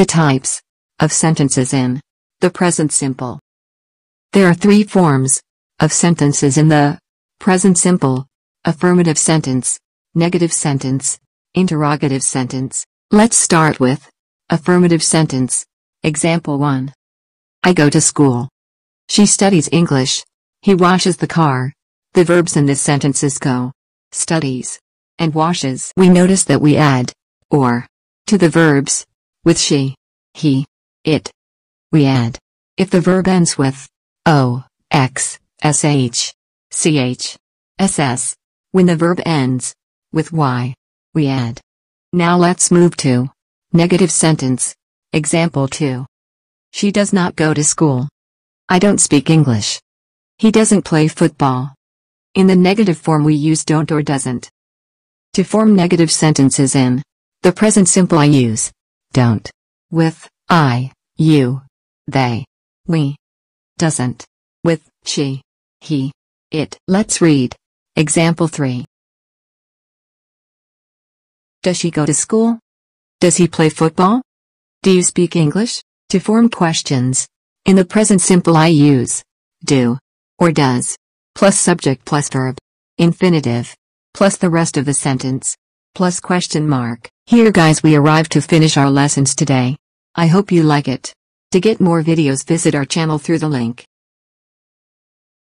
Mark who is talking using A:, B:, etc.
A: The types of sentences in the present simple. There are three forms of sentences in the present simple affirmative sentence, negative sentence, interrogative sentence. Let's start with affirmative sentence. Example 1. I go to school. She studies English. He washes the car. The verbs in this sentence is go, studies, and washes. We notice that we add or to the verbs with she, he, it. We add if the verb ends with o, x, sh, ch, ss. When the verb ends with y, we add. Now let's move to negative sentence. Example 2. She does not go to school. I don't speak English. He doesn't play football. In the negative form we use don't or doesn't. To form negative sentences in the present simple I use don't with I, you, they, we. Doesn't with she, he, it. Let's read example 3. Does she go to school? Does he play football? Do you speak English? To form questions. In the present simple I use do or does plus subject plus verb infinitive plus the rest of the sentence plus question mark. Here guys we arrived to finish our lessons today. I hope you like it. To get more videos visit our channel through the link.